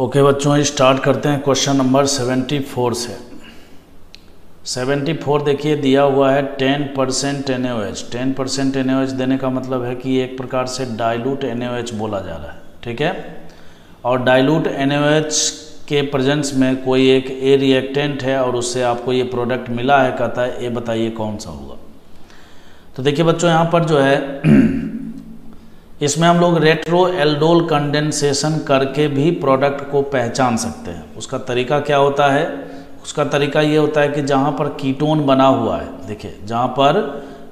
Okay okay, बच्चों start करते हैं क्वेश्चन नंबर 74 से। 74 देखिए दिया हुआ है 10 percent N H ten percent N H देने का मतलब है कि एक प्रकार से डाइल्यूट एन एच बोला जा रहा है ठीक है? और डाइल्यूट एन एच के प्रजेंस में कोई एक ए रिएक्टेंट है और उससे आपको ये प्रोडक्ट मिला है कहता है ए बताइए कौन सा होगा? तो देखिए बच्चों यहाँ पर जो है इसमें हम लोग रेट्रो एल्डोल कंडेंसेशन करके भी प्रोडक्ट को पहचान सकते हैं। उसका तरीका क्या होता है? उसका तरीका ये होता है कि जहाँ पर कीटोन बना हुआ है, देखिए, जहाँ पर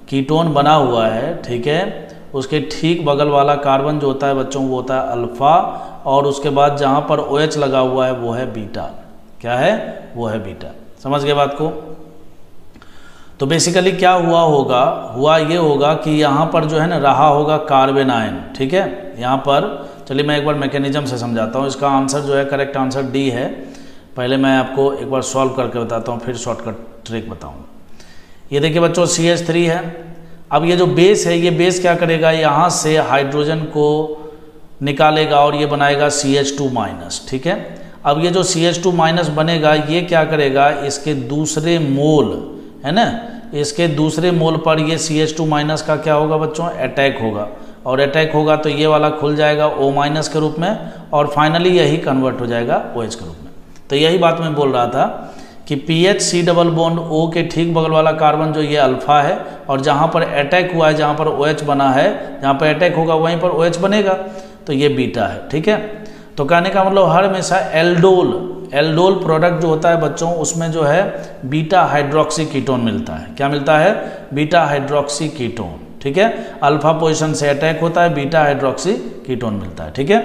कीटोन बना हुआ है, ठीक है, उसके ठीक बगल वाला कार्बन जो होता है बच्चों, वो होता है अल्फ़ा और उसके बाद जहाँ पर ओ OH लगा हुआ है, वो है बीटा क्या है? वो है बीटा समझ गए बात को? तो बेसिकली क्या हुआ होगा? हुआ ये होगा कि यहाँ पर जो है ना, रहा होगा कार्बन आयन, ठीक है? यहाँ पर, चलिए मैं एक बार मैकेनिज्म से समझाता हूँ। इसका आंसर जो है करेक्ट आंसर डी है। पहले मैं आपको एक बार सॉल्व करके बताता हूँ, फिर शॉर्टकट ट्रिक बताऊँगा। ये देखिए बच्चों सी एच थ्री है। अब ये जो बेस है, ये बेस क्या करेगा? यहाँ से हाइड्रोजन को निकालेगा और ये बनाएगा सी एच टू माइनस ठीक है? अब ये जो सी एच टू माइनस बनेगा, ये क्या करेगा? इसके दूसरे मोल है ना? इसके दूसरे मोल पर ये सी एच टू माइनस का क्या होगा बच्चों? अटैक होगा। और अटैक होगा तो ये वाला खुल जाएगा ओ माइनस के रूप में और फाइनली यही कन्वर्ट हो जाएगा ओ एच के रूप में। तो यही बात मैं बोल रहा था कि P H C double bond O के ठीक बगल वाला कार्बन जो ये अल्फ़ा है और जहाँ पर अटैक हुआ है, जहाँ पर ओ OH बना है, जहाँ पर अटैक होगा वहीं पर ओ OH बनेगा। तो ये बीटा है, ठीक है? तो कहने का मतलब हर हमेशा एल्डोल एल्डोल प्रोडक्ट जो होता है बच्चों, उसमें जो है बीटा हाइड्रोक्सी कीटोन मिलता है। क्या मिलता है? बीटा हाइड्रोक्सी कीटोन ठीक है? अल्फ़ा पोजिशन से अटैक होता है, बीटा हाइड्रोक्सी कीटोन मिलता है, ठीक है?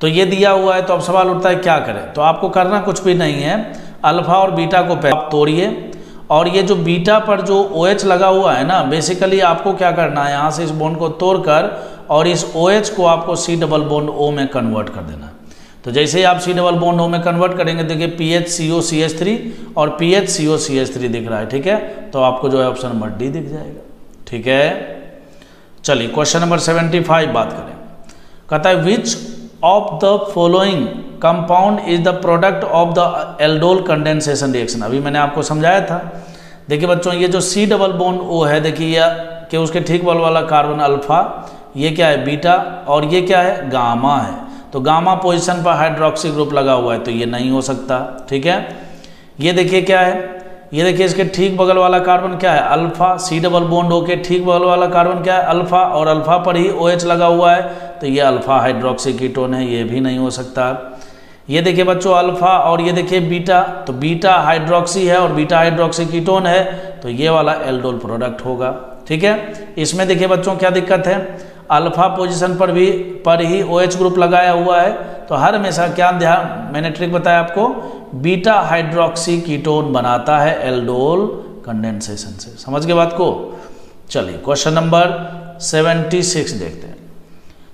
तो ये दिया हुआ है तो अब सवाल उठता है, क्या करें? तो आपको करना कुछ भी नहीं है। अल्फ़ा और बीटा को आप तोड़िए, और ये जो बीटा पर जो ओ OH लगा हुआ है ना बेसिकली आपको क्या करना है, यहाँ से इस बोन को तोड़कर, और इस ओ OH को आपको सी डबल बोन्ड ओ में कन्वर्ट कर देना। तो जैसे ही आप सी डबल बॉन्ड ओ में कन्वर्ट करेंगे, देखिए P H C O C H three और P H C O C H three दिख रहा है, ठीक है? तो आपको जो है ऑप्शन नंबर डी दिख जाएगा, ठीक है? चलिए क्वेश्चन नंबर सेवेंटी फाइव बात करें। कहता है which of the following compound is the product of the aldol condensation reaction अभी मैंने आपको समझाया था। देखिए बच्चों, ये जो सी डबल बॉन्ड ओ है, देखिए यह कि उसके ठीक बल वाला कार्बन अल्फ़ा ये क्या है? बीटा और ये क्या है? गामा है। तो गामा पोजिशन पर हाइड्रोक्सी ग्रुप लगा हुआ है तो ये नहीं हो सकता, ठीक है? ये देखिए क्या है, ये देखिए इसके ठीक बगल वाला कार्बन क्या है? अल्फ़ा सी डबल बोन्ड होके ठीक बगल वाला कार्बन क्या है? अल्फ़ा और अल्फ़ा पर ही ओ OH लगा हुआ है तो ये अल्फ़ा हाइड्रोक्सी कीटोन है, ये भी नहीं हो सकता। ये देखिए बच्चों अल्फ़ा और ये देखिए बीटा तो बीटा हाइड्रोक्सी है और बीटा हाइड्रोक्सी कीटोन है तो ये वाला एल्डोल प्रोडक्ट होगा, ठीक है? इसमें देखिए बच्चों, क्या दिक्कत है? अल्फ़ा पोजीशन पर भी, पर ही ओ OH ग्रुप लगाया हुआ है। तो हर हमेशा क्या ध्यान, मैंने ट्रिक बताया आपको बीटा हाइड्रोक्सी कीटोन बनाता है एल्डोल कंडेंसेशन से। समझ गए बात को? चलिए क्वेश्चन नंबर 76 देखते हैं।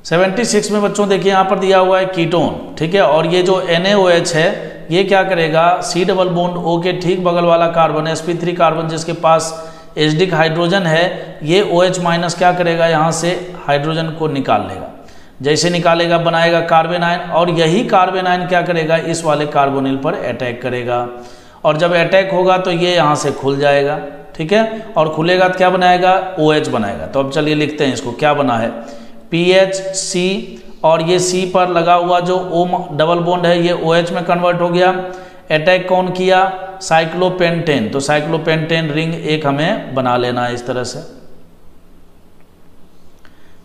76 में बच्चों देखिए, यहाँ पर दिया हुआ है कीटोन ठीक है? और ये जो एनएओएच है, ये क्या करेगा? सी डबल बोन्ड ओ के ठीक बगल वाला कार्बन एस कार्बन जिसके पास एसिडिक हाइड्रोजन है, ये ओ एच माइनस क्या करेगा? यहाँ से हाइड्रोजन को निकाल लेगा। जैसे निकालेगा, बनाएगा कार्बन आयन और यही कार्बन आयन क्या करेगा? इस वाले कार्बोनिल पर अटैक करेगा। और जब अटैक होगा तो ये यहाँ से खुल जाएगा, ठीक है? और खुलेगा तो क्या बनाएगा? ओ OH बनाएगा। तो अब चलिए लिखते हैं इसको, क्या बना है? पी एच सी और ये सी पर लगा हुआ जो ओ डबल बॉन्ड है, ये ओ OH में कन्वर्ट हो गया। अटैक कौन किया? साइक्लोपेंटेन तो साइक्लोपेंटेन रिंग एक हमें बना लेना है इस तरह से।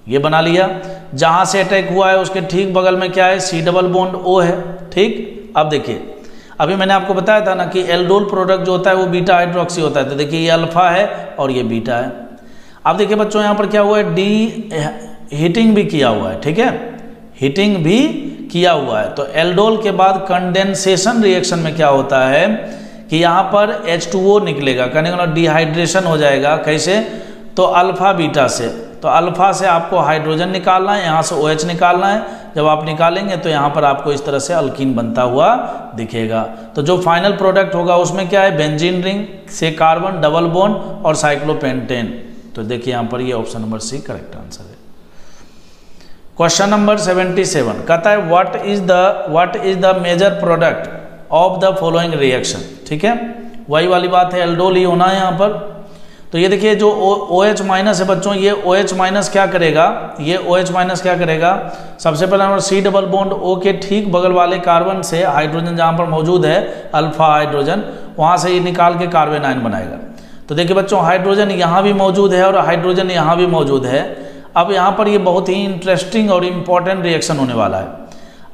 ये बना लिया। जहाँ से अटैक हुआ है, उसके ठीक बगल में क्या है? सी डबल बॉन्ड ओ है। ठीक? अब देखिए, अभी मैंने आपको बताया था ना कि एल्डोल प्रोडक्ट जो होता है, वो बीटा हाइड्रोक्सी होता है। तो देखिए, ये अल्फ़ा है और ये बीटा है। अब देखिए बच्चों, यहाँ पर क्या हुआ है? डी, हीटिंग भी किया हुआ है। ठीक है? हीटिंग भी किया हुआ है। तो एल्डोल के बाद कंडेंसेशन रिएक्शन में क्या होता है? कि यहाँ पर एच टू ओ निकलेगा। कहने का मतलब डिहाइड्रेशन हो जाएगा। कैसे? तो अल्फ़ा बीटा से। तो अल्फ़ा से आपको हाइड्रोजन निकालना है, यहाँ से ओ OH निकालना है। जब आप निकालेंगे तो यहाँ पर आपको इस तरह से अल्किन बनता हुआ दिखेगा। तो जो फाइनल प्रोडक्ट होगा, उसमें क्या है? बेंजीन रिंग से कार्बन डबल बोन और साइक्लोपेंटेन तो देखिए यहाँ पर ये option number C correct answer है। क्वेश्चन नंबर सेवेंटी सेवन कहता है what is the what is the major product of the following reaction ठीक है? वही वाली बात है एल्डोल ही होना है यहाँ पर। तो ये देखिए, जो ओ एच माइनस है बच्चों, ये ओ एच माइनस क्या करेगा? ये ओ एच माइनस क्या करेगा? सबसे पहले number C double bond O के ठीक बगल वाले कार्बन से हाइड्रोजन जहाँ पर मौजूद है अल्फ़ा हाइड्रोजन वहाँ से ये निकाल के कार्बन आयन बनाएगा। तो देखिए बच्चों हाइड्रोजन यहाँ भी मौजूद है और हाइड्रोजन यहाँ भी मौजूद है। अब यहाँ पर ये बहुत ही इंटरेस्टिंग और इंपॉर्टेंट रिएक्शन होने वाला है।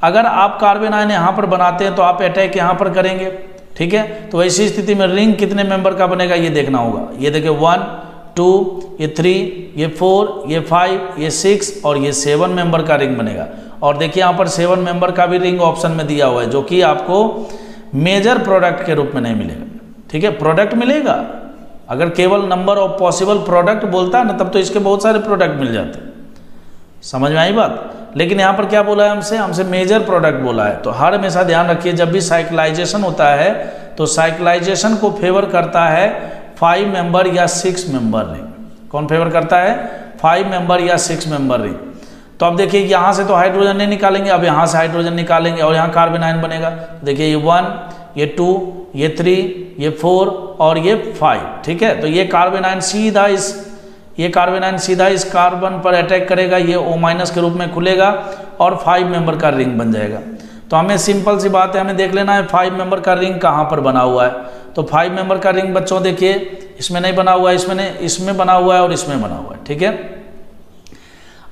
अगर आप कार्बन आयन यहाँ पर बनाते हैं तो आप अटैक यहाँ पर करेंगे। ठीक है? तो ऐसी स्थिति में रिंग कितने मेंबर का बनेगा ये देखना होगा। ये देखिए वन टू ये थ्री ये फोर ये फाइव ये सिक्स और ये सेवन मेंबर का रिंग बनेगा। और देखिए यहाँ पर सेवन मेंबर का भी रिंग ऑप्शन में दिया हुआ है, जो कि आपको मेजर प्रोडक्ट के रूप में नहीं मिलेगा। ठीक है? प्रोडक्ट मिलेगा। अगर केवल नंबर ऑफ़ पॉसिबल प्रोडक्ट बोलता ना, तब तो इसके बहुत सारे प्रोडक्ट मिल जाते। समझ में आई बात? लेकिन यहाँ पर क्या बोला है हमसे? हमसे मेजर प्रोडक्ट बोला है। तो हर हमेशा ध्यान रखिए, जब भी साइक्लाइजेशन होता है तो साइक्लाइजेशन को फेवर करता है फाइव मेंबर या सिक्स मेंबर रिंग कौन फेवर करता है? फाइव मेंबर या सिक्स मेंबर रिंग तो अब देखिए, यहाँ से तो हाइड्रोजन नहीं निकालेंगे, अब यहाँ से हाइड्रोजन निकालेंगे और यहाँ कार्बन आयन बनेगा देखिए, ये वन ये टू ये थ्री ये फोर और ये फाइव ठीक है? तो ये कार्बन आयन सीधा इस ये कार्बन आयन सीधा इस कार्बन पर अटैक करेगा, ये ओ माइनस के रूप में खुलेगा और फाइव मेंबर का रिंग बन जाएगा। तो हमें सिंपल सी बात है, हमें देख लेना है फाइव मेंबर का रिंग कहाँ पर बना हुआ है। तो फाइव मेंबर का रिंग बच्चों देखिए, इसमें नहीं बना हुआ है, इसमें नहीं, इसमें बना हुआ है और इसमें बना हुआ है, ठीक है?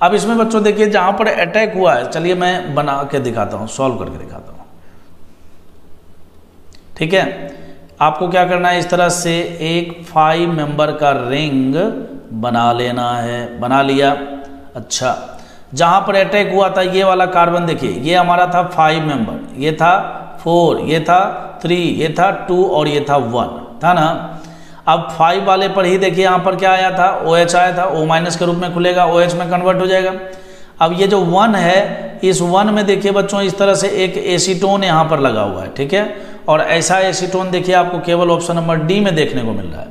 अब इसमें बच्चों देखिए, जहाँ पर अटैक हुआ है, चलिए मैं बना के दिखाता हूँ सॉल्व करके दिखाता हूँ। ठीक है? आपको क्या करना है? इस तरह से एक फाइव मेंबर का रिंग बना लेना है। बना लिया। अच्छा। जहाँ पर अटैक हुआ था, ये वाला कार्बन देखिए, ये हमारा था फाइव मेंबर ये था फोर ये था थ्री ये था टू और ये था वन था ना? अब फाइव वाले पर ही देखिए, यहाँ पर क्या आया था? ओ OH आया था। ओ माइनस के रूप में खुलेगा। ओ OH में कन्वर्ट हो जाएगा। अब ये जो वन है, इस वन में देखिए बच्चों, इस तरह से एक एसीटोन यहाँ पर लगा हुआ है, ठीक है? और ऐसा एसीटोन देखिए आपको केवल ऑप्शन नंबर डी में देखने को मिल रहा है।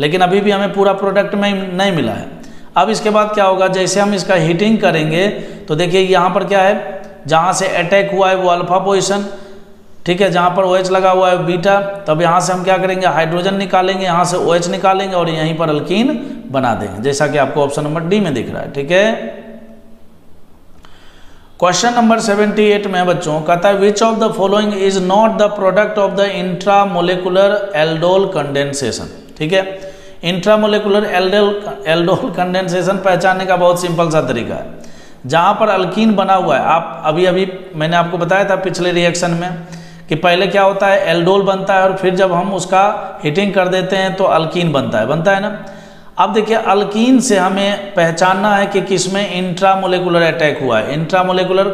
लेकिन अभी भी हमें पूरा प्रोडक्ट में नहीं मिला है। अब इसके बाद क्या होगा, जैसे हम इसका हीटिंग करेंगे तो देखिए यहाँ पर क्या है, जहाँ से अटैक हुआ है वो अल्फ़ा पोजिशन, ठीक है? जहाँ पर ओ OH लगा हुआ है बीटा, तब यहाँ से हम क्या करेंगे, हाइड्रोजन निकालेंगे, यहाँ से ओ OH निकालेंगे और यहीं पर अल्कीन बना देंगे, जैसा कि आपको ऑप्शन नंबर डी में दिख रहा है, ठीक है? क्वेश्चन नंबर 78 में बच्चों, कहता है which of the following is not the product of the intramolecular aldol condensation ठीक है? इंट्रामोलिकुलर एल्डोल एल्डोल कंडेंसेशन पहचानने का बहुत सिंपल सा तरीका है। जहाँ पर अल्कीन बना हुआ है, आप अभी अभी मैंने आपको बताया था पिछले रिएक्शन में कि पहले क्या होता है एल्डोल बनता है और फिर जब हम उसका हीटिंग कर देते हैं तो अल्कीन बनता है। बनता है ना? अब देखिए अल्कीन से हमें पहचानना है कि किसमें इंट्रामोलिकुलर अटैक हुआ है। इंट्रामोलिकुलर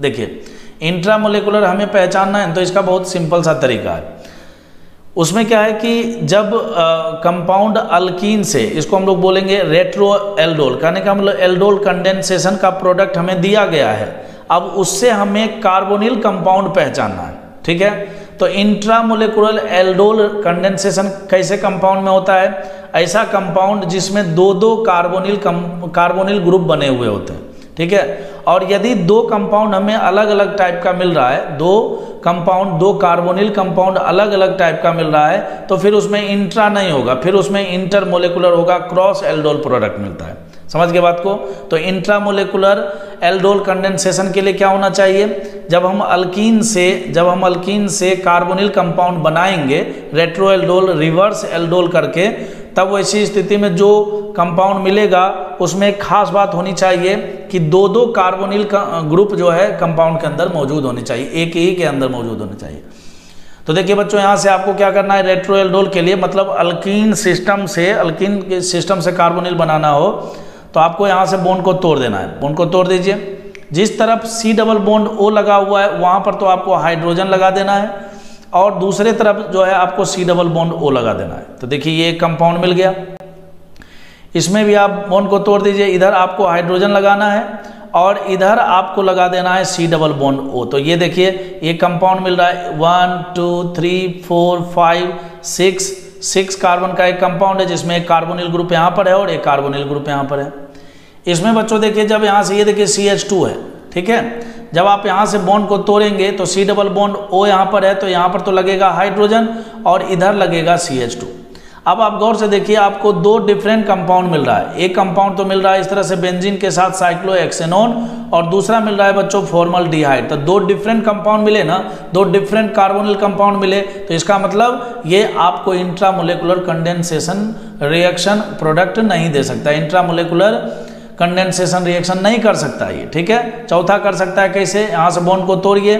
देखिए इंट्रामोलिकुलर हमें पहचानना है तो इसका बहुत सिंपल सा तरीका है। उसमें क्या है कि जब कंपाउंड अल्कीन से, इसको हम लोग बोलेंगे रेट्रो एल्डोल कहने का मतलब एल्डोल कंडेंसेशन का प्रोडक्ट हमें दिया गया है, अब उससे हमें कार्बोनिल कंपाउंड पहचानना है, ठीक है? तो इंट्रामोलिकुलर एल्डोल कंडेंसेशन कैसे कंपाउंड में होता है? ऐसा कंपाउंड जिसमें दो दो कार्बोनिल कार्बोनिल ग्रुप बने हुए होते हैं, ठीक है? और यदि दो कंपाउंड हमें अलग अलग टाइप का मिल रहा है, दो कंपाउंड, दो कार्बोनिल कंपाउंड अलग अलग टाइप का मिल रहा है तो फिर उसमें इंट्रा नहीं होगा, फिर उसमें इंटर मोलिकुलर होगा, क्रॉस एल्डोल प्रोडक्ट मिलता है। समझ गए बात को? तो इंट्रामोलिकुलर एल्डोल कंडेंसेशन के लिए क्या होना चाहिए? जब हम अल्कीन से, जब हम अल्कीन से कार्बोनिल कंपाउंड बनाएँगे रेट्रो एल्डोल रिवर्स एल्डोल करके, तब वैसी स्थिति में जो कंपाउंड मिलेगा, उसमें एक खास बात होनी चाहिए कि दो दो कार्बोनिल का ग्रुप जो है कंपाउंड के अंदर मौजूद होने चाहिए। एक ही के अंदर मौजूद होने चाहिए। तो देखिए बच्चों, यहाँ से आपको क्या करना है? रेट्रो एल्डोल के लिए मतलब अल्कीन सिस्टम से अल्कीन के सिस्टम से कार्बोनिल बनाना हो। तो आपको यहाँ से बोन को तोड़ देना है। बोन को तोड़ दीजिए। जिस तरफ़ सी डबल बोन्ड ओ लगा हुआ है, वहाँ पर तो आपको हाइड्रोजन लगा देना है और दूसरे तरफ़ जो है आपको सी डबल बॉन्ड ओ लगा देना है। तो देखिए ये कंपाउंड मिल गया। इसमें भी आप बॉन्ड को तोड़ दीजिए। इधर आपको हाइड्रोजन लगाना है और इधर आपको लगा देना है सी डबल बॉन्ड ओ तो ये देखिए, ये कंपाउंड मिल रहा है। One two three four five six six carbon का एक कंपाउंड है, जिसमें एक कार्बोनिल ग्रुप यहाँ पर है और एक कार्बोनिल ग्रुप यहाँ पर है। इसमें बच्चों, देखिए, जब यहाँ से, ये देखिए सी एच टू है, ठीक है? जब आप यहाँ से बॉन्ड को तोड़ेंगे तो सी डबल बॉन्ड ओ यहाँ पर है तो यहाँ पर तो लगेगा हाइड्रोजन और इधर लगेगा सी एच टू अब आप गौर से देखिए, आपको दो डिफरेंट कंपाउंड मिल रहा है। एक कंपाउंड तो मिल रहा है इस तरह से बेंजीन के साथ साइक्लो एक्सेनोन और दूसरा मिल रहा है बच्चों फॉर्मल डिहाइड तो दो डिफरेंट कंपाउंड मिले ना, दो डिफरेंट कार्बोनिल कंपाउंड मिले। तो इसका मतलब ये आपको इंट्रामोलिकुलर कंडेंसेशन रिएक्शन प्रोडक्ट नहीं दे सकता। इंट्रामोलिकुलर कंडेंसेशन रिएक्शन नहीं कर सकता ये, ठीक है? चौथा कर सकता है कैसे? यहाँ से बॉन्ड को तोड़िए।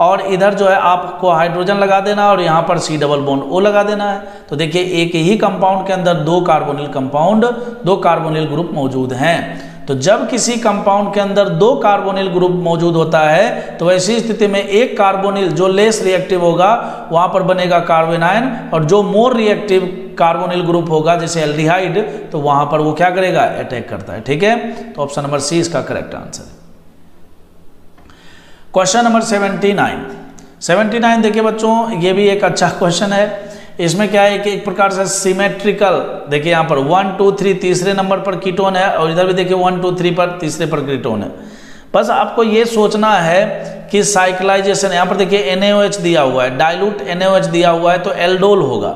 और इधर जो है आपको हाइड्रोजन लगा देना और यहाँ पर सी डबल बोन ओ लगा देना है। तो देखिए, एक ही कंपाउंड के अंदर दो कार्बोनिल कंपाउंड दो कार्बोनिल ग्रुप मौजूद हैं। तो जब किसी कंपाउंड के अंदर दो कार्बोनिल ग्रुप मौजूद होता है तो ऐसी स्थिति में एक कार्बोनिल जो लेस रिएक्टिव होगा, वहाँ पर बनेगा कार्बोनाइन और जो मोर रिएक्टिव कार्बोनिल ग्रुप होगा, जैसे एल्डिहाइड तो वहाँ पर वो क्या करेगा? अटैक करता है। ठीक है? तो ऑप्शन नंबर सी इसका करेक्ट आंसर है। Question number seventy nine seventy nine देखिए बच्चों, ये भी एक अच्छा क्वेश्चन है। इसमें क्या है कि एक प्रकार से सिमेट्रिकल देखिए यहाँ पर वन टू थ्री तीसरे नंबर पर कीटोन है और इधर भी देखिए वन टू थ्री पर तीसरे पर कीटोन है। बस आपको ये सोचना है कि साइक्लाइजेशन यहाँ पर देखिए एन दिया हुआ है डाइल्यूट एन दिया हुआ है तो एल्डोल होगा।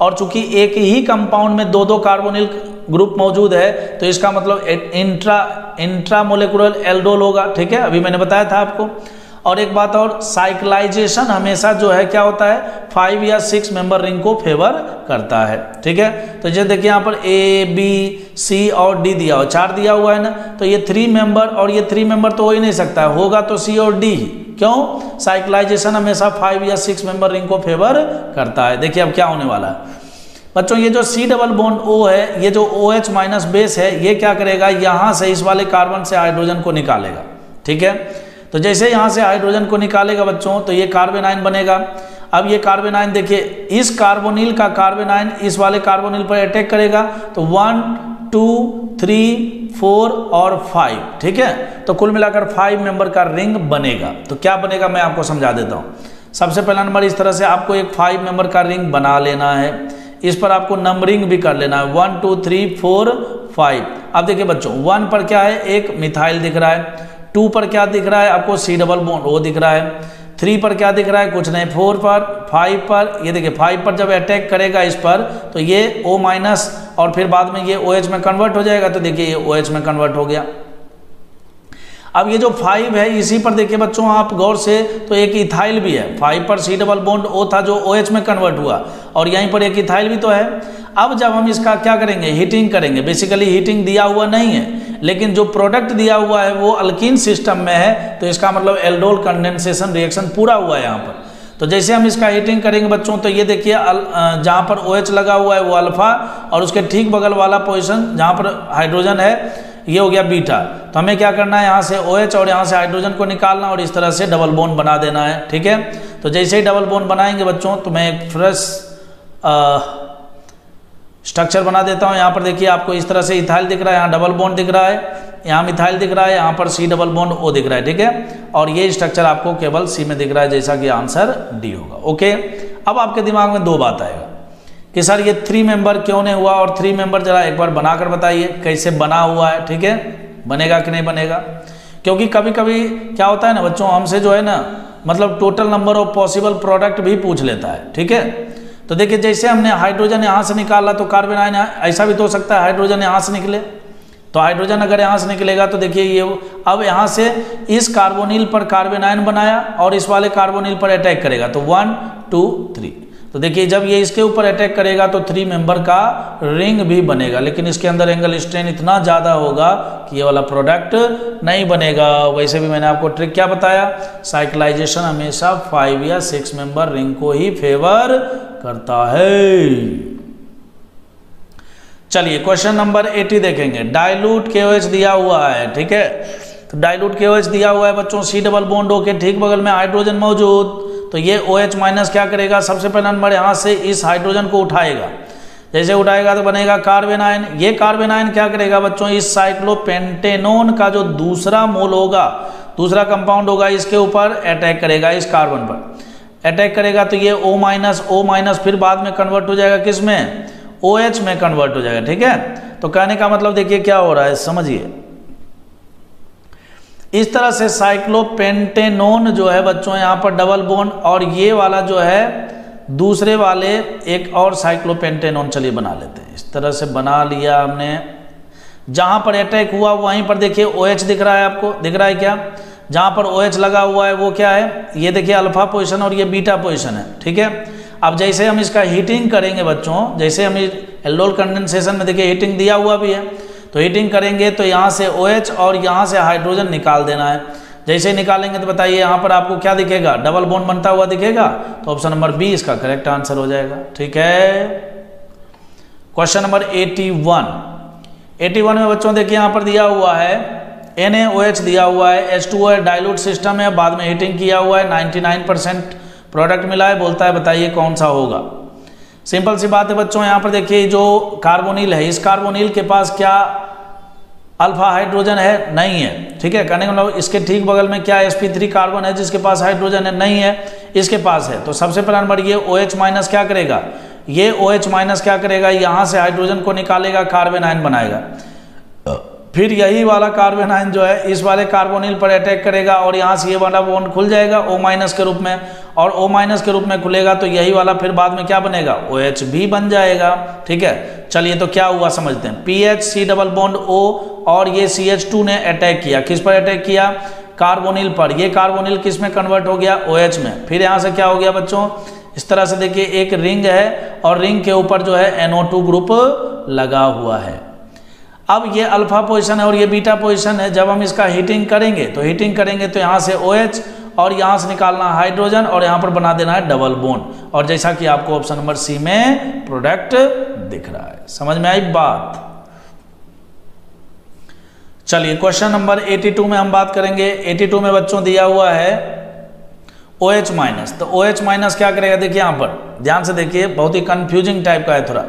और चूँकि एक ही कंपाउंड में दो दो कार्बोनिल ग्रुप मौजूद है तो इसका मतलब इंट्रा इंट्रामोलिकुलर एल्डोल होगा, ठीक है? अभी मैंने बताया था आपको। और एक बात और साइक्लाइजेशन हमेशा जो है, क्या होता है? फाइव या सिक्स मेंबर रिंग को फेवर करता है, ठीक है? तो जैसे देखिए यहाँ पर ए बी सी और डी दिया हुआ, चार दिया हुआ है ना? तो ये थ्री मेंबर और ये थ्री मेंबर तो हो ही नहीं सकता है होगा तो सी और डी क्यों? साइक्लाइजेशन हमेशा फाइव या सिक्स मेंबर रिंग को फेवर करता है। देखिए अब क्या होने वाला है। बच्चों, ये जो सी डबल बॉन्ड ओ है, ये जो ओ एच माइनस बेस है, ये क्या करेगा? यहाँ से इस वाले कार्बन से हाइड्रोजन को निकालेगा, ठीक है? तो जैसे यहाँ से हाइड्रोजन को निकालेगा बच्चों तो ये कार्बेनाइन बनेगा। अब ये कार्बेनाइन देखिए, इस कार्बोनिल का कार्बेनाइन इस वाले कार्बोनिल पर अटैक करेगा तो वन टू थ्री फोर और फाइव ठीक है? तो कुल मिलाकर फाइव मेंबर का रिंग बनेगा। तो क्या बनेगा, मैं आपको समझा देता हूँ। सबसे पहला नंबर इस तरह से आपको एक फाइव मेंबर का रिंग बना लेना है। इस पर आपको नंबरिंग भी कर लेना है। One two three four five अब देखिए बच्चों वन पर क्या है? एक मिथाइल दिख रहा है। टू पर क्या दिख रहा है? आपको सी डबल बॉन्ड ओ दिख रहा है। थ्री पर क्या दिख रहा है? कुछ नहीं। फोर पर, फाइव पर, ये देखिए, फाइव पर जब अटैक करेगा इस पर तो ये ओ माइनस और फिर बाद में ये ओ OH में कन्वर्ट हो जाएगा तो देखिए ये ओ OH में कन्वर्ट हो गया। अब ये जो फाइव है, इसी पर देखिए बच्चों, आप गौर से तो एक इथाइल भी है। फाइव पर सी डबल बॉन्ड ओ था जो ओ OH में कन्वर्ट हुआ, और यहीं पर एक इथाइल भी तो है। अब जब हम इसका क्या करेंगे? हीटिंग करेंगे। बेसिकली हीटिंग दिया हुआ नहीं है। लेकिन जो प्रोडक्ट दिया हुआ है, वो अल्किन सिस्टम में है तो इसका मतलब एल्डोल कंडेंसेशन रिएक्शन पूरा हुआ है यहाँ पर। तो जैसे हम इसका हीटिंग करेंगे बच्चों तो ये देखिए जहाँ पर ओ OH लगा हुआ है, वो अल्फ़ा और उसके ठीक बगल वाला पोजिशन जहाँ पर हाइड्रोजन है, ये हो गया बीटा तो हमें क्या करना है, यहाँ से ओ OH और यहाँ से हाइड्रोजन को निकालना और इस तरह से डबल बोन बना देना है, ठीक है? तो जैसे ही डबल बोन बनाएँगे बच्चों तो मैं एक फ्रेश स्ट्रक्चर बना देता हूँ। यहाँ पर देखिए आपको इस तरह से इथाइल दिख रहा है, यहाँ डबल बॉन्ड दिख रहा है, यहाँ मिथाइल दिख रहा है, यहाँ पर सी डबल बॉन्ड ओ दिख रहा है, ठीक है? और ये स्ट्रक्चर आपको केवल सी में दिख रहा है, जैसा कि आंसर डी होगा ओके अब आपके दिमाग में दो बात आएगा कि सर ये थ्री मेंबर क्यों नहीं हुआ? और थ्री मेंबर जरा एक बार बनाकर बताइए, कैसे बना हुआ है, ठीक है? बनेगा कि नहीं बनेगा? क्योंकि कभी कभी क्या होता है ना, बच्चों, हमसे जो है ना मतलब total number of possible product भी पूछ लेता है, ठीक है? तो देखिए, जैसे हमने हाइड्रोजन यहाँ से निकाला तो कार्बन आयन ऐसा भी तो हो सकता है हाइड्रोजन यहाँ से निकले। तो हाइड्रोजन अगर यहाँ से निकलेगा तो देखिए ये अब यहाँ से इस कार्बोनिल पर कार्बन आयन बनाया और इस वाले कार्बोनिल पर अटैक करेगा तो वन टू थ्री तो देखिए, जब ये इसके ऊपर अटैक करेगा तो थ्री मेंबर का रिंग भी बनेगा। लेकिन इसके अंदर एंगल स्ट्रेन इतना ज़्यादा होगा कि ये वाला प्रोडक्ट नहीं बनेगा। वैसे भी मैंने आपको ट्रिक क्या बताया? साइक्लाइजेशन हमेशा फाइव या सिक्स मेंबर रिंग को ही फेवर करता है। चलिए क्वेश्चन नंबर 80 देखेंगे। डाइल्यूट के दिया हुआ है, ठीक है? तो डाइल्यूट के दिया हुआ है बच्चों सी डबल बॉन्ड के ठीक बगल में हाइड्रोजन मौजूद। तो ये ओ OH माइनस क्या करेगा? सबसे पहला नंबर यहाँ से इस हाइड्रोजन को उठाएगा। जैसे उठाएगा तो बनेगा कार्बेनाइन ये कार्बेनाइन क्या करेगा बच्चों? इस साइक्लोपेंटेनोन का जो दूसरा मोल होगा, दूसरा कंपाउंड होगा इसके ऊपर अटैक करेगा इस कार्बन पर। अटैक करेगा तो ये O माइनस ओ माइनस फिर बाद में कन्वर्ट हो जाएगा किसमें ओ OH में कन्वर्ट हो जाएगा, ठीक है? तो कहने का मतलब देखिए क्या हो रहा है, समझिए। इस तरह से साइक्लोपेंटेनोन जो है बच्चों, यहाँ पर डबल बोन और ये वाला जो है, दूसरे वाले एक और साइक्लोपेंटेनोन चलिए बना लेते हैं। इस तरह से बना लिया हमने। जहाँ पर अटैक हुआ, वहीं पर देखिए ओ OH दिख रहा है आपको, दिख रहा है क्या? जहाँ पर ओ OH लगा हुआ है वो क्या है? ये देखिए अल्फ़ा पोजिशन और ये बीटा पोजिशन है, ठीक है? अब जैसे हम इसका हीटिंग करेंगे बच्चों, जैसे हम एल्डोल कंडेंसेशन में देखिए हीटिंग दिया हुआ भी है तो हीटिंग करेंगे तो यहाँ से ओ OH और यहाँ से हाइड्रोजन निकाल देना है। जैसे निकालेंगे तो बताइए यहाँ पर आपको क्या दिखेगा? डबल बोन बनता हुआ दिखेगा? तो ऑप्शन नंबर बी इसका करेक्ट आंसर हो जाएगा, ठीक है? Question number eighty one eighty one में बच्चों देखिए यहाँ पर दिया हुआ है एन दिया हुआ है एच टू डायलूट सिस्टम है, बाद में हीटिंग किया हुआ है 99 परसेंट प्रोडक्ट मिला है, बोलता है बताइए कौन सा होगा। सिंपल सी बात है बच्चों, यहाँ पर देखिए जो कार्बोनिल है, इस कार्बोनिल के पास क्या अल्फ़ा हाइड्रोजन है? नहीं है, ठीक है? कहने का मतलब इसके ठीक बगल में क्या sp3 कार्बन है, जिसके पास हाइड्रोजन है? नहीं है, इसके पास है। तो सबसे पहला नंबर ये ओ OH माइनस क्या करेगा? ये ओ OH माइनस क्या करेगा? यहाँ से हाइड्रोजन को निकालेगा कार्बन आयन बनाएगा। फिर यही वाला कार्बन आयन जो है, इस वाले कार्बोनिल पर अटैक करेगा और यहाँ से ये वाला बॉन्ड खुल जाएगा O माइनस के रूप में। और O माइनस के रूप में खुलेगा तो यही वाला फिर बाद में क्या बनेगा? ओ OH भी बन जाएगा। ठीक है? चलिए तो क्या हुआ समझते हैं। P H C double bond O और ये सी एच टू ने अटैक किया। किस पर अटैक किया? कार्बोनिल पर। ये कार्बोनिल किसमें कन्वर्ट हो गया? ओ OH में। फिर यहाँ से क्या हो गया बच्चों? इस तरह से देखिए, एक रिंग है और रिंग के ऊपर जो है NO2 ग्रुप लगा हुआ है। अब ये अल्फ़ा पोजिशन है और ये बीटा पोजिशन है, जब हम इसका हीटिंग करेंगे तो हीटिंग करेंगे तो यहाँ से ओ OH और यहाँ से निकालना हाइड्रोजन और यहाँ पर बना देना है डबल बोन और जैसा कि आपको ऑप्शन नंबर सी में प्रोडक्ट दिख रहा है। समझ में आई बात? चलिए क्वेश्चन नंबर 82 में हम बात करेंगे। 82 में बच्चों दिया हुआ है ओ OH माइनस तो ओ OH माइनस क्या करेगा? देखिए यहाँ पर। ध्यान से देखिए, बहुत ही कंफ्यूजिंग टाइप का है थोड़ा।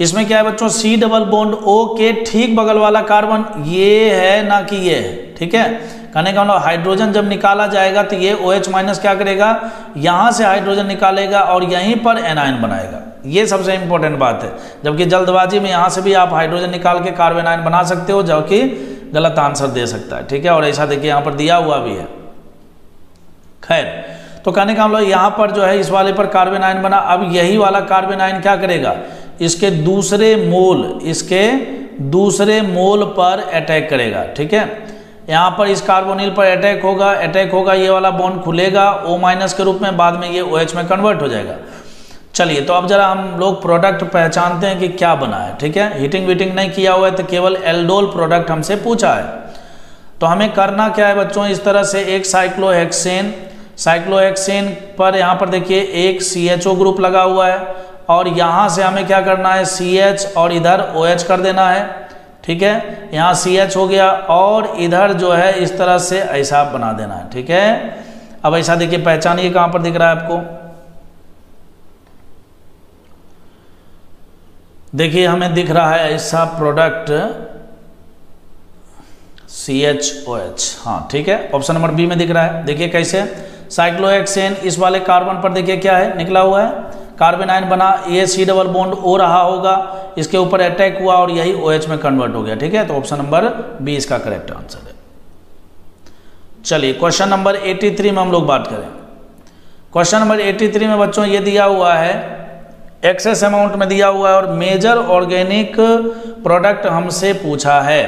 इसमें क्या है बच्चों? सी डबल बॉन्ड ओ के ठीक बगल वाला कार्बन ये है ना कि ये है, ठीक है? कहने का मतलब हाइड्रोजन जब निकाला जाएगा तो ये ओ OH माइनस क्या करेगा? यहाँ से हाइड्रोजन निकालेगा और यहीं पर एनायन बनाएगा। ये सबसे इंपॉर्टेंट बात है। जबकि जल्दबाजी में यहाँ से भी आप हाइड्रोजन निकाल के कार्बन आयन बना सकते हो, जो कि गलत आंसर दे सकता है, ठीक है? और ऐसा देखिए यहाँ पर दिया हुआ भी है। खैर तो कहने का मतलब यहाँ पर जो है इस वाले पर कार्बन आयन बना, अब यही वाला कार्बन आयन क्या करेगा? इसके दूसरे मोल, इसके दूसरे मोल पर अटैक करेगा, ठीक है? यहाँ पर इस कार्बोनिल पर अटैक होगा अटैक होगा, ये वाला बॉन्ड खुलेगा ओ माइनस के रूप में बाद में ये ओ OH में कन्वर्ट हो जाएगा। चलिए तो अब जरा हम लोग प्रोडक्ट पहचानते हैं कि क्या बना है, ठीक है? हीटिंग वीटिंग नहीं किया हुआ है तो केवल एल्डोल प्रोडक्ट हमसे पूछा है। तो हमें करना क्या है बच्चों? इस तरह से एक साइक्लोहेक्सेन साइक्लोहेक्सेन पर यहाँ पर देखिए एक CHO ग्रुप लगा हुआ है। और यहाँ से हमें क्या करना है? सी एच और इधर ओ OH कर देना है। ठीक है? यहाँ सी एच हो गया और इधर जो है, इस तरह से ऐसा बना देना है। ठीक है? अब ऐसा देखिए, पहचानिए कहाँ पर दिख रहा है आपको। देखिए, हमें दिख रहा है ऐसा product C H O H हाँ ठीक है? ऑप्शन नंबर बी में दिख रहा है। देखिए कैसे? साइक्लोहेक्सेन इस वाले कार्बन पर देखिए क्या है? निकला हुआ है। कार्बन आयन बना ये सी डबल बॉन्ड ओ रहा होगा, इसके ऊपर अटैक हुआ और यही ओ OH में कन्वर्ट हो गया, ठीक है? तो ऑप्शन नंबर बी इसका करेक्ट आंसर है। चलिए क्वेश्चन नंबर 83 में हम लोग बात करें। क्वेश्चन नंबर 83 में बच्चों ये दिया हुआ है एक्सेस अमाउंट में दिया हुआ है और मेजर ऑर्गेनिक प्रोडक्ट हमसे पूछा है।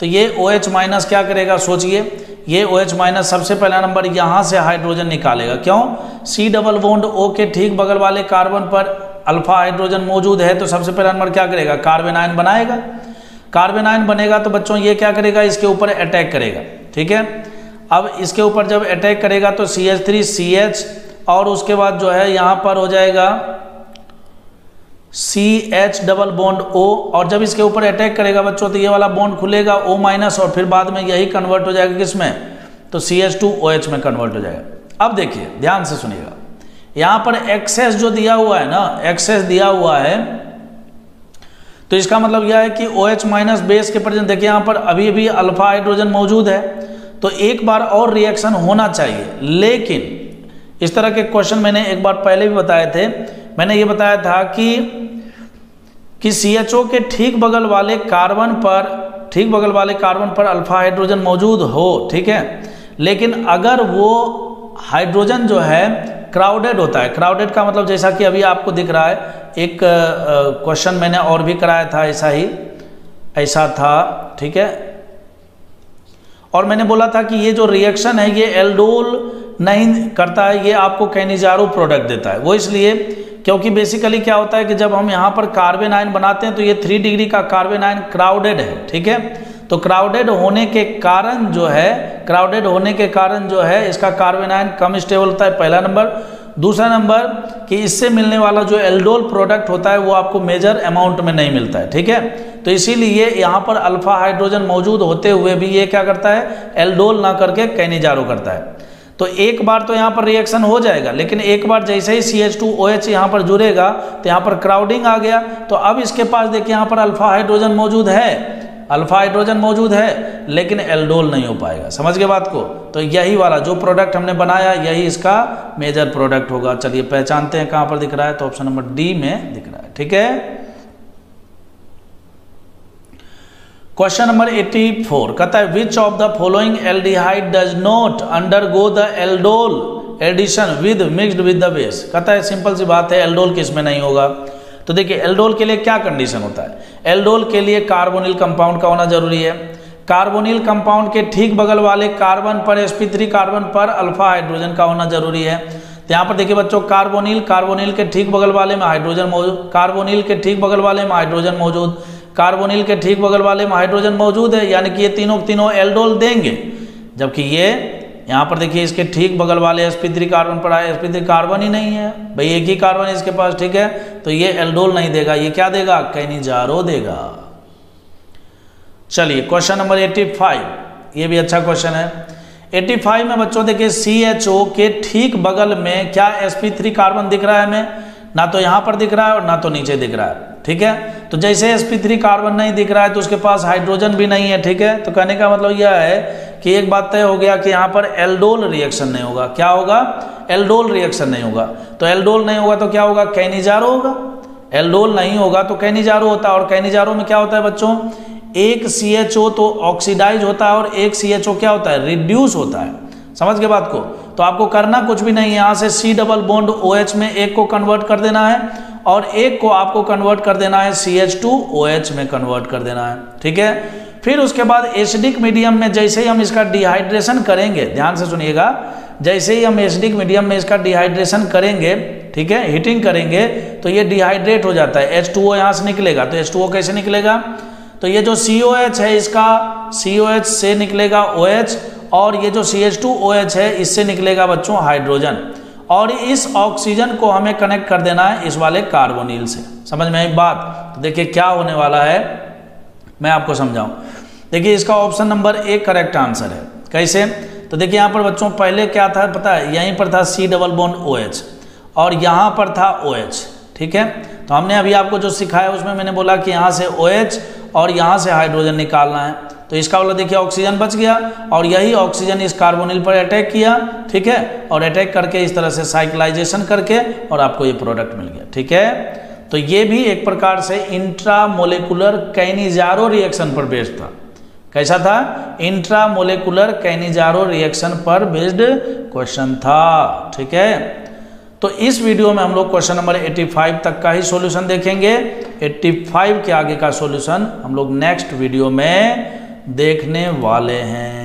तो ये ओ OH माइनस क्या करेगा, सोचिए। ये ओ OH माइनस सबसे पहला नंबर यहाँ से हाइड्रोजन निकालेगा। क्यों? सी डबल बोन्ड ओ के ठीक बगल वाले कार्बन पर अल्फ़ा हाइड्रोजन मौजूद है तो सबसे पहला नंबर क्या करेगा? कार्बन आयन बनाएगा। कार्बन आयन बनेगा तो बच्चों ये क्या करेगा? इसके ऊपर अटैक करेगा। ठीक है? अब इसके ऊपर जब अटैक करेगा तो C H three C H और उसके बाद जो है यहाँ पर हो जाएगा C H double bond O और जब इसके ऊपर अटैक करेगा बच्चों तो ये वाला बॉन्ड खुलेगा ओ माइनस और फिर बाद में यही कन्वर्ट हो जाएगा किसमें? तो C H two O H में कन्वर्ट हो जाएगा। अब देखिए, ध्यान से सुनिएगा। यहाँ पर एक्सेस जो दिया हुआ है ना एक्सेस दिया हुआ है तो इसका मतलब यह है कि ओ एच माइनस बेस के प्रेजेंट देखिए यहाँ पर अभी भी अल्फ़ा हाइड्रोजन मौजूद है तो एक बार और रिएक्शन होना चाहिए। लेकिन, इस तरह के क्वेश्चन मैंने एक बार पहले भी बताए थे मैंने ये बताया था कि कि सीएचओ के ठीक बगल वाले कार्बन पर, ठीक बगल वाले कार्बन पर अल्फ़ा हाइड्रोजन मौजूद हो, ठीक है? लेकिन अगर वो हाइड्रोजन जो है, क्राउडेड होता है, क्राउडेड का मतलब जैसा कि अभी आपको दिख रहा है, एक क्वेश्चन मैंने और भी कराया था, ऐसा ही, ऐसा था, ठीक है? और मैंने बोला था कि ये जो रिएक्शन है, ये एल्डोल नहीं करता है, ये आपको कैनिजारो प्रोडक्ट देता है। वो इसलिए क्योंकि बेसिकली क्या होता है कि जब हम यहाँ पर कार्बन आयन बनाते हैं तो ये थ्री डिग्री का कार्बन आयन क्राउडेड है, ठीक है? तो क्राउडेड होने के कारण जो है क्राउडेड होने के कारण जो है, इसका कार्बन आयन कम स्टेबल होता है, पहला नंबर। दूसरा नंबर कि इससे मिलने वाला जो एल्डोल प्रोडक्ट होता है, वो आपको मेजर अमाउंट में नहीं मिलता है, ठीक है? तो इसीलिए यहाँ पर अल्फ़ा हाइड्रोजन मौजूद होते हुए भी ये क्या करता है? एल्डोल ना करके कैनिजारो करता है। तो एक बार तो यहाँ पर रिएक्शन हो जाएगा, लेकिन एक बार जैसे ही C H two O H यहाँ पर जुड़ेगा तो यहाँ पर क्राउडिंग आ गया। तो अब इसके पास देखिए यहाँ पर अल्फ़ा हाइड्रोजन मौजूद है अल्फ़ा हाइड्रोजन मौजूद है, लेकिन एल्डोल नहीं हो पाएगा। समझ गए बात को? तो यही वाला जो प्रोडक्ट हमने बनाया, यही इसका मेजर प्रोडक्ट होगा। चलिए पहचानते हैं कहाँ पर दिख रहा है तो ऑप्शन नंबर डी में दिख रहा है, ठीक है? क्वेश्चन नंबर 84 कहता है which of the following aldehyde does not undergo the aldol addition with mixed with the base कहता है सिंपल सी बात है एल्डोल किसमें नहीं होगा? तो देखिए एल्डोल के लिए क्या कंडीशन होता है? एल्डोल के लिए कार्बोनिल कंपाउंड का होना ज़रूरी है। कार्बोनिल कंपाउंड के ठीक बगल वाले कार्बन पर sp3 कार्बन पर अल्फ़ा हाइड्रोजन का होना ज़रूरी है। तो यहाँ पर देखिए बच्चों कार्बोनिल कार्बोनिल के ठीक बगल वाले में हाइड्रोजन मौजूद कार्बोनिल के ठीक बगल वाले में हाइड्रोजन मौजूद। कार्बोनिल के ठीक बगल वाले में हाइड्रोजन मौजूद है, यानी कि ये तीनों तीनों एल्डोल देंगे। जबकि ये, यहाँ पर देखिए इसके ठीक बगल वाले sp3 कार्बन पर आए sp3 कार्बन ही नहीं है। भाई एक ही कार्बन इसके पास, ठीक है? तो ये एल्डोल नहीं देगा, ये क्या देगा? कैनिजारो देगा। चलिए, क्वेश्चन नंबर 85 ये भी अच्छा क्वेश्चन है। 85 में बच्चों, देखिए CHO के ठीक बगल में क्या sp3 कार्बन दिख रहा है हमें? ना तो यहाँ पर दिख रहा है और ना तो नीचे दिख रहा है, ठीक है? तो जैसे sp3 कार्बन नहीं दिख रहा है तो उसके पास हाइड्रोजन भी नहीं है, ठीक है? तो कहने का मतलब यह है कि एक बात तय हो गया कि यहाँ पर एल्डोल रिएक्शन नहीं होगा। क्या होगा? एल्डोल रिएक्शन नहीं होगा। तो एल्डोल नहीं होगा तो क्या होगा? कैनिजारो होगा। एल्डोल नहीं होगा तो कैनिजारो होता है। और कैनिजारो में क्या होता है बच्चों? एक CHO तो ऑक्सीडाइज होता है और एक CHO क्या होता है? रिड्यूस होता है। समझ गए बात को? तो आपको करना कुछ भी नहीं है। यहाँ से C double bond O OH में एक को कन्वर्ट कर देना है और एक को आपको कन्वर्ट कर देना है C H two O H में कन्वर्ट कर देना है। ठीक है? फिर उसके बाद एसिडिक मीडियम में जैसे ही हम इसका डिहाइड्रेशन करेंगे, ध्यान से सुनिएगा, जैसे ही हम एसिडिक मीडियम में इसका डिहाइड्रेशन करेंगे, ठीक है? हीटिंग करेंगे तो ये डिहाइड्रेट हो जाता है। एच टू ओ यहाँ से निकलेगा तो एच टू ओ कैसे निकलेगा? तो ये जो सी ओ एच है, इसका सी ओ एच से निकलेगा ओ एच और ये जो C H two O H है, इससे निकलेगा बच्चों हाइड्रोजन और इस ऑक्सीजन को हमें कनेक्ट कर देना है इस वाले कार्बोनिल से। समझ में आई बात? तो देखिए क्या होने वाला है, मैं आपको समझाऊं। देखिए इसका ऑप्शन नंबर एक करेक्ट आंसर है। कैसे? तो देखिए यहाँ पर बच्चों, पहले क्या था पता है? यहीं पर था C double bond O H और यहाँ पर था ओ एच ठीक है? तो हमने अभी आपको जो सिखाया, उसमें मैंने बोला कि यहाँ से ओ एच और यहाँ से हाइड्रोजन निकालना है। तो इसका वाला देखिए ऑक्सीजन बच गया और यही ऑक्सीजन इस कार्बोनिल पर अटैक किया, ठीक है? और अटैक करके इस तरह से साइक्लाइजेशन करके और आपको ये प्रोडक्ट मिल गया, ठीक है? तो ये भी एक प्रकार से इंट्रामोलेकुलर कैनिजारो रिएक्शन पर बेस्ड था। कैसा था? इंट्रामोलेकुलर कैनिजारो रिएक्शन पर बेस्ड क्वेश्चन था, ठीक है? तो इस वीडियो में हम लोग क्वेश्चन नंबर 85 तक का ही सॉल्यूशन देखेंगे। 85 के आगे का सॉल्यूशन हम लोग नेक्स्ट वीडियो में देखने वाले हैं।